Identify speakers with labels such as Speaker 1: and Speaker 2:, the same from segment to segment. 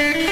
Speaker 1: 两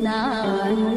Speaker 1: 情，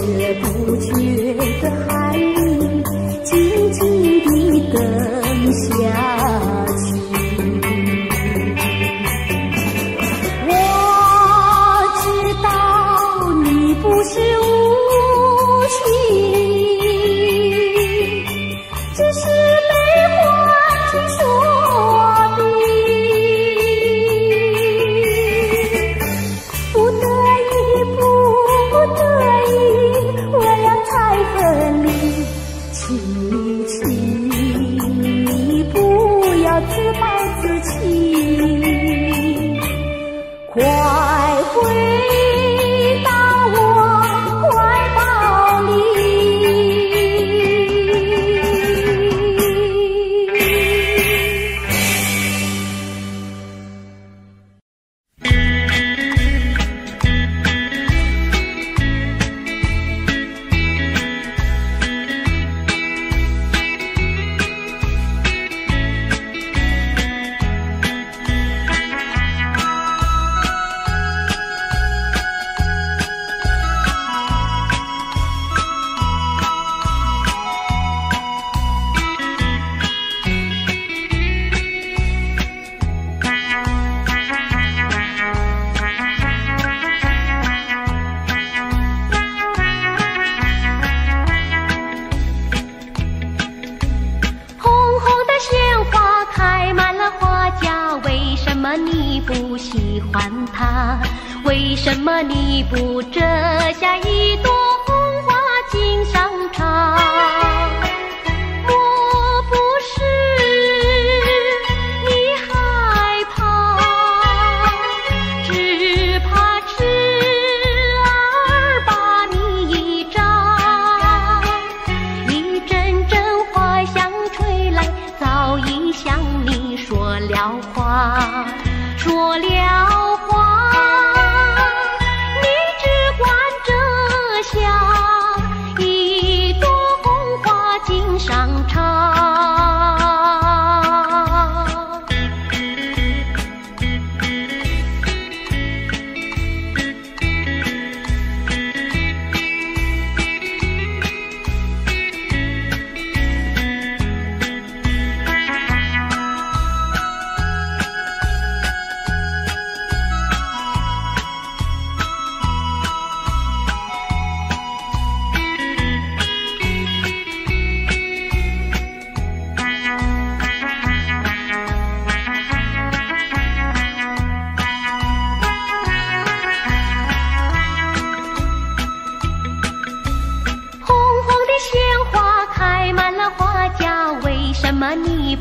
Speaker 1: 不知不
Speaker 2: 觉的寒意，静静地等下。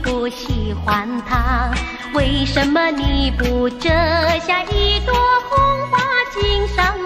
Speaker 2: 不
Speaker 1: 喜欢他为什么你不摘下一朵红花今上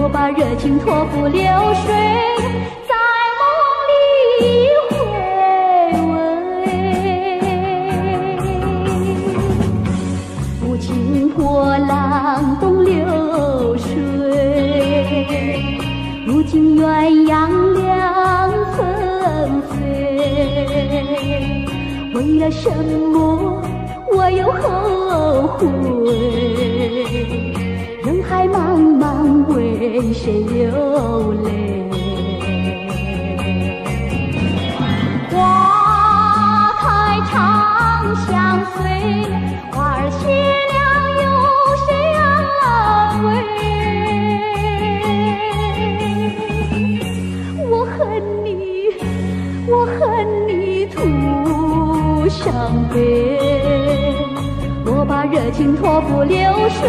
Speaker 1: 我把热情托付流水，在梦里回味。如今波浪动流水，如今鸳鸯两分飞。为了什么，我又后悔？为谁流泪花开长相随花儿谢了有谁安慰我恨你我恨你徒伤悲我把热情托付流水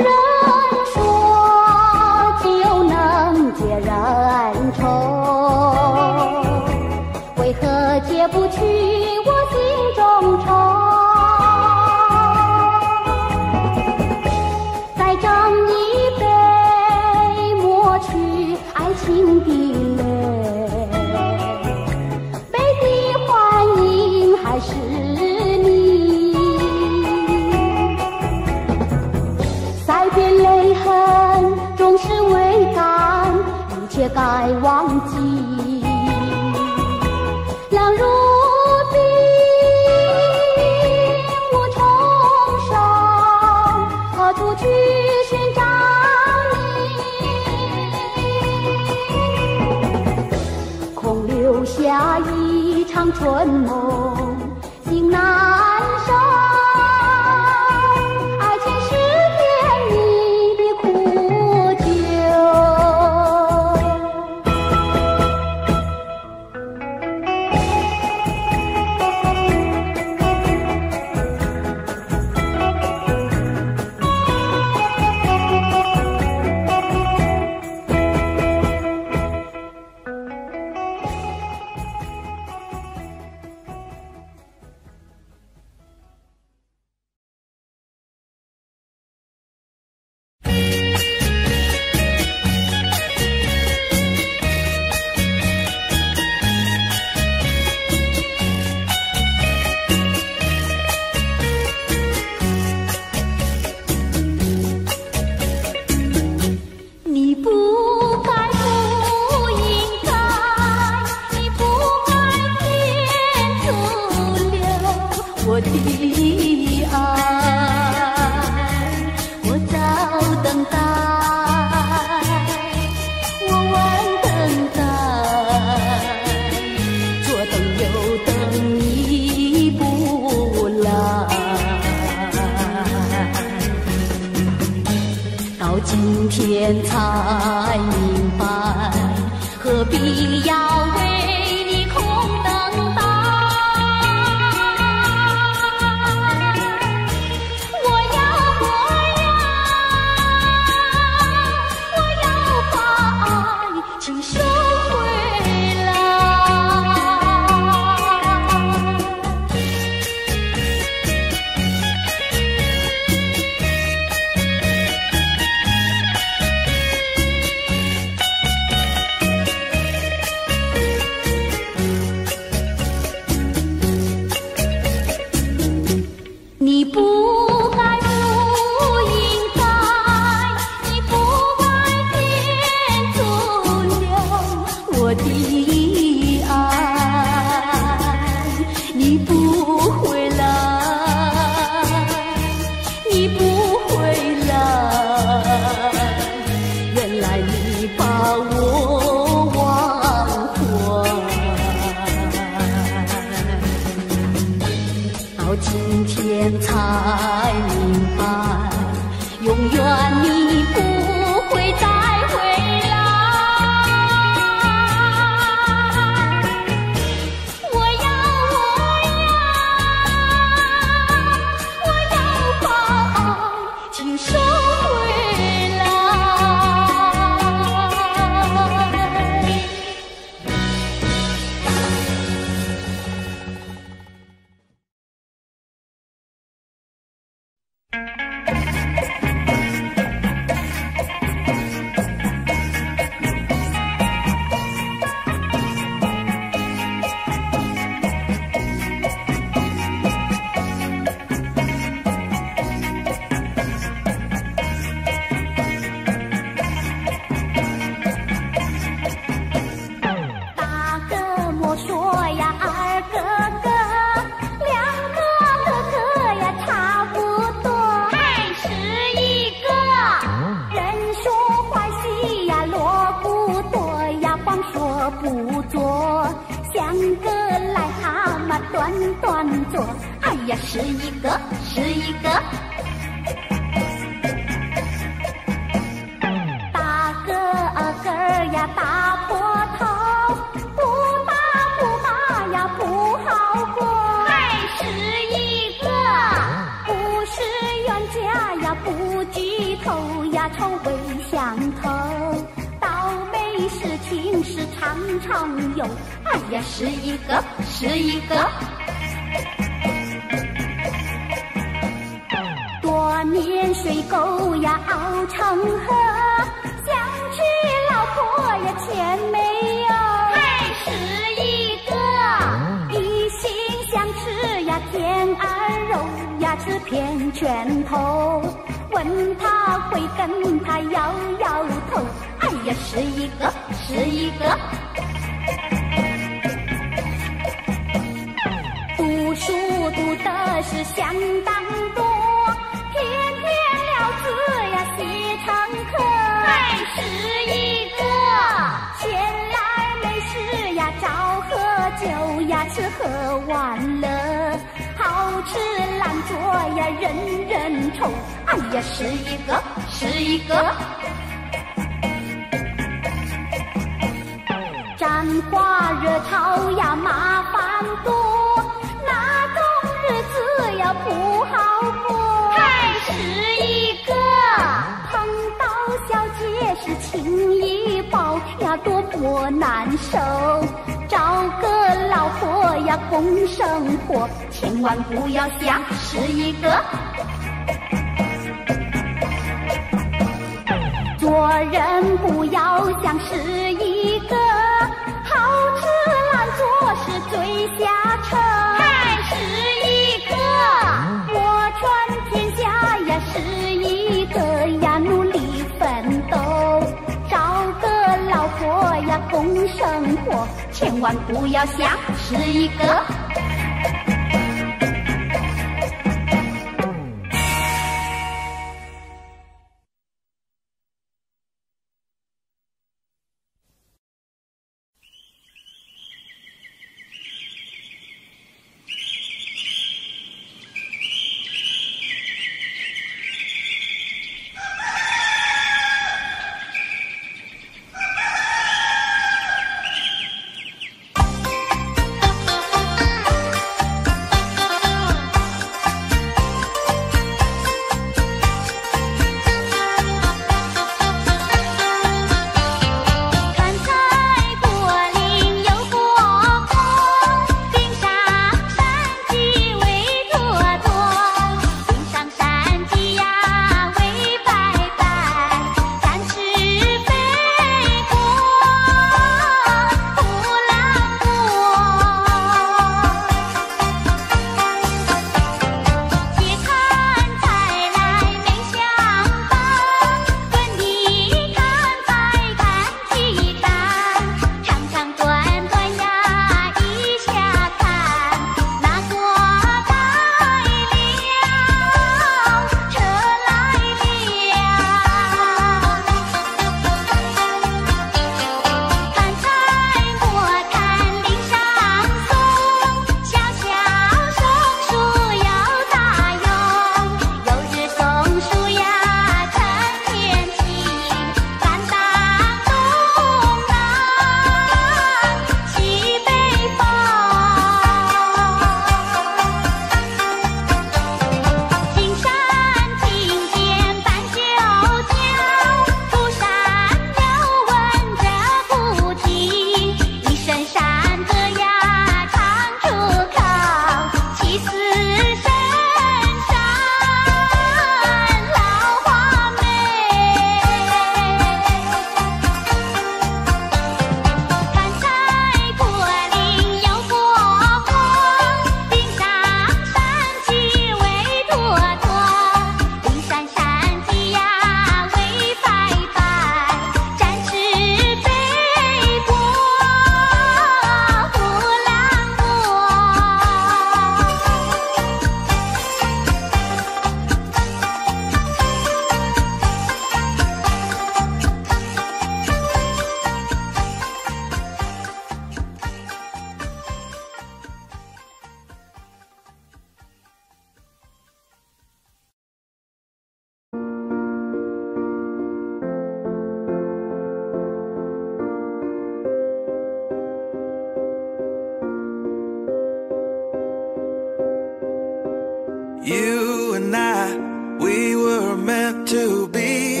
Speaker 1: You and I, we were meant to be.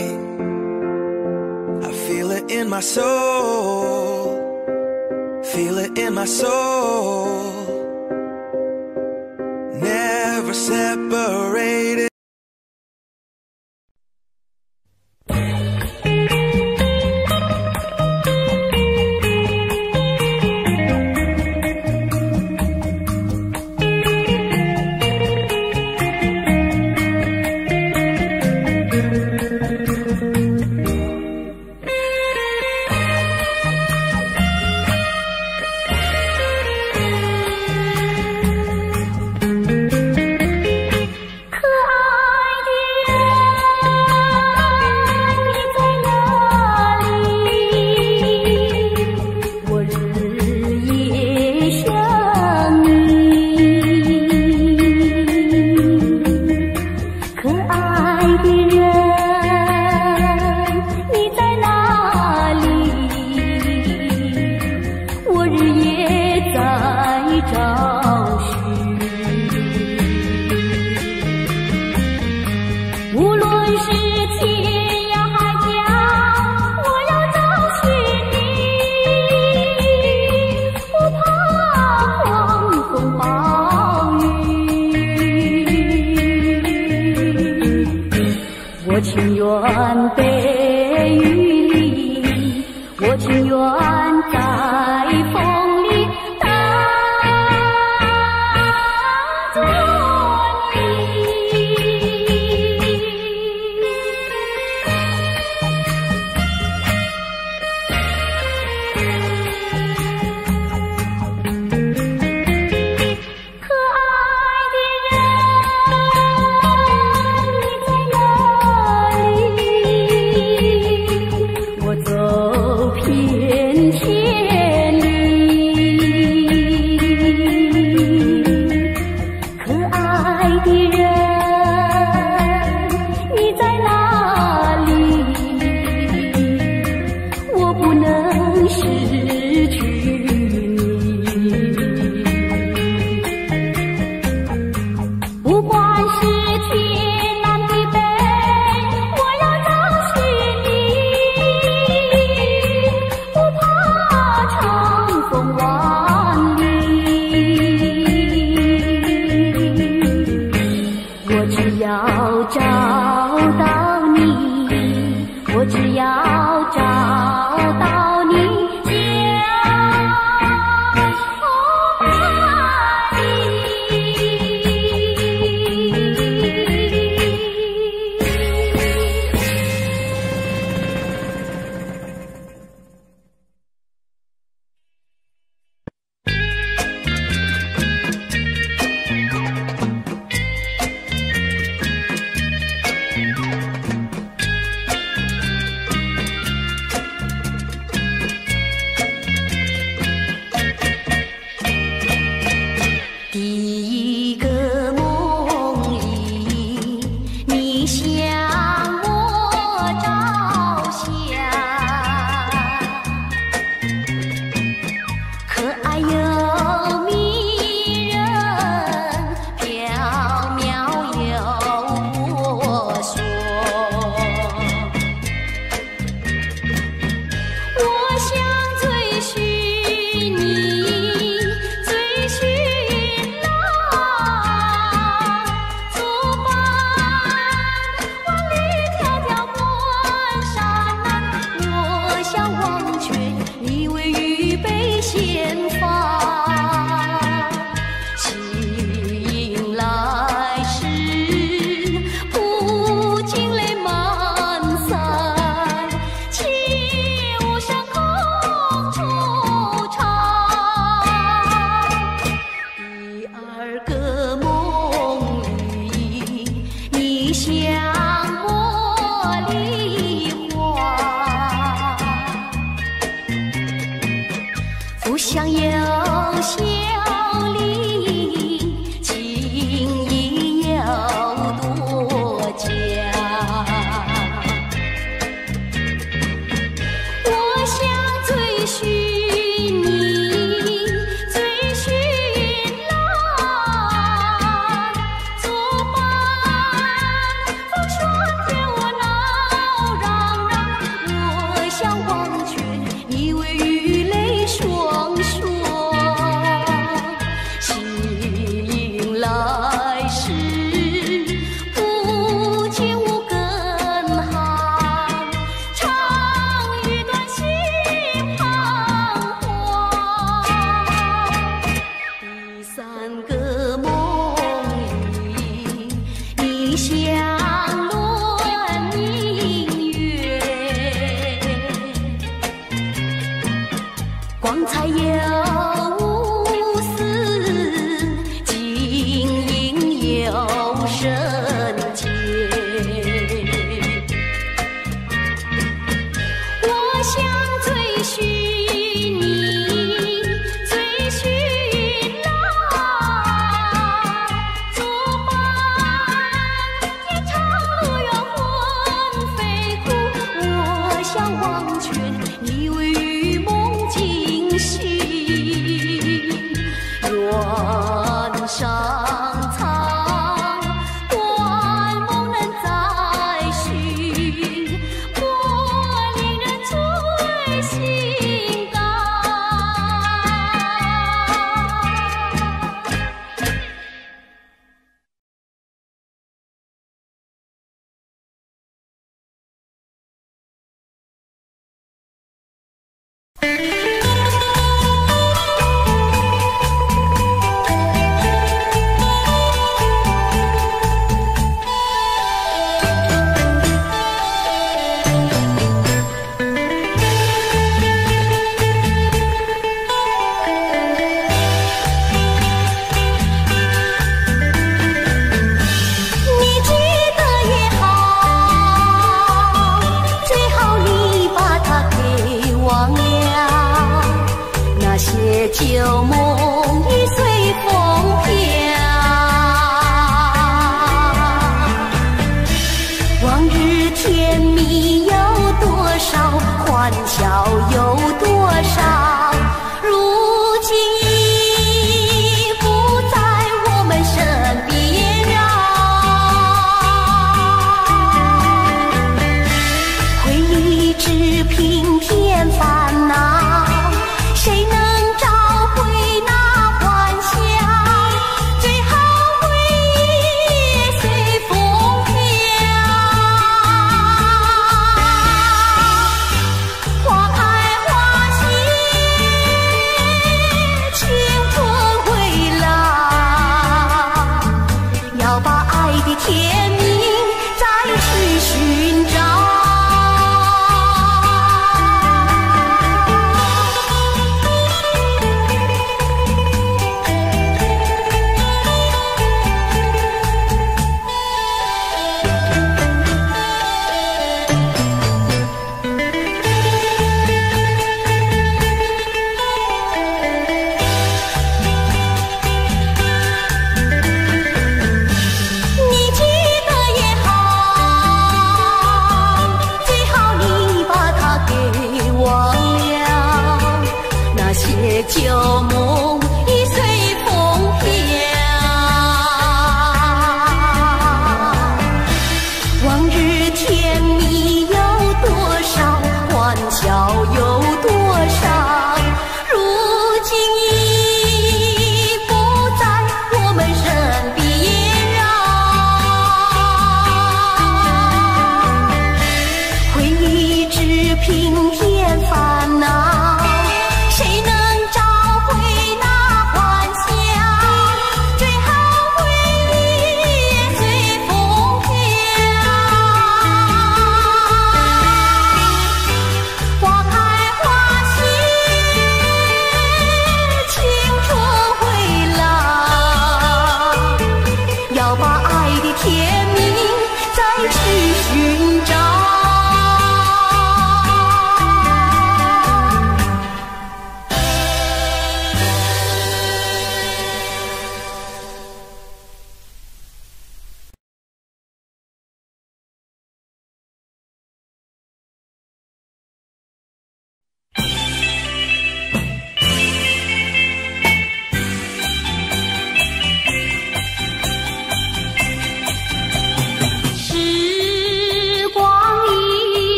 Speaker 1: I feel it in my soul. Feel it in my soul.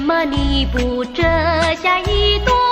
Speaker 1: 么你不摘下一朵